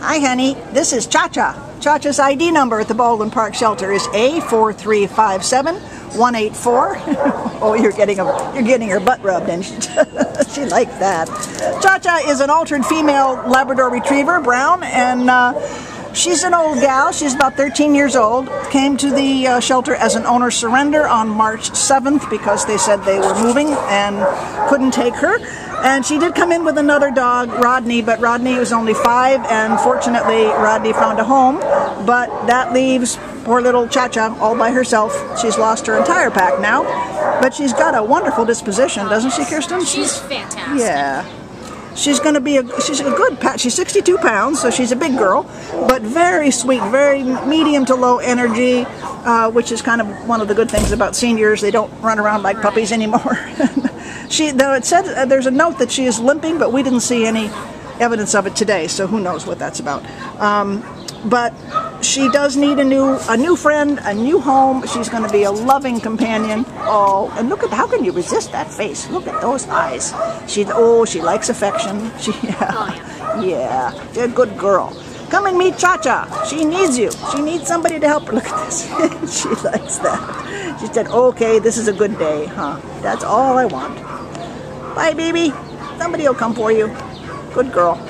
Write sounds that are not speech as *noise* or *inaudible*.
Hi, honey. This is Cha-Cha. Cha-Cha's ID number at the Baldwin Park Shelter is A4357184. *laughs* oh, you're getting a, you're getting her butt rubbed, and she, *laughs* she likes that. Cha-Cha is an altered female Labrador Retriever, brown, and uh, She's an old gal. She's about 13 years old. Came to the uh, shelter as an owner surrender on March 7th because they said they were moving and couldn't take her. And she did come in with another dog, Rodney, but Rodney was only five, and fortunately, Rodney found a home. But that leaves poor little Cha-Cha all by herself. She's lost her entire pack now, but she's got a wonderful disposition, doesn't she, Kirsten? She's fantastic. Yeah. She's going to be a she's a good pet. She's 62 pounds, so she's a big girl, but very sweet, very medium to low energy, uh, which is kind of one of the good things about seniors. They don't run around like puppies anymore. *laughs* she though it said uh, there's a note that she is limping, but we didn't see any evidence of it today, so who knows what that's about. Um, but she does need a new a new friend, a new home. She's going to be a loving companion. Oh, and look at how can you resist that face? Look at those eyes. She oh, she likes affection. *laughs* She yeah, oh, yeah. yeah, you're a good girl. Come and meet Cha-Cha. She needs you. She needs somebody to help her. *laughs* Look at this. *laughs* she likes that. She said, okay, this is a good day, huh? That's all I want. Bye, baby. Somebody will come for you. Good girl.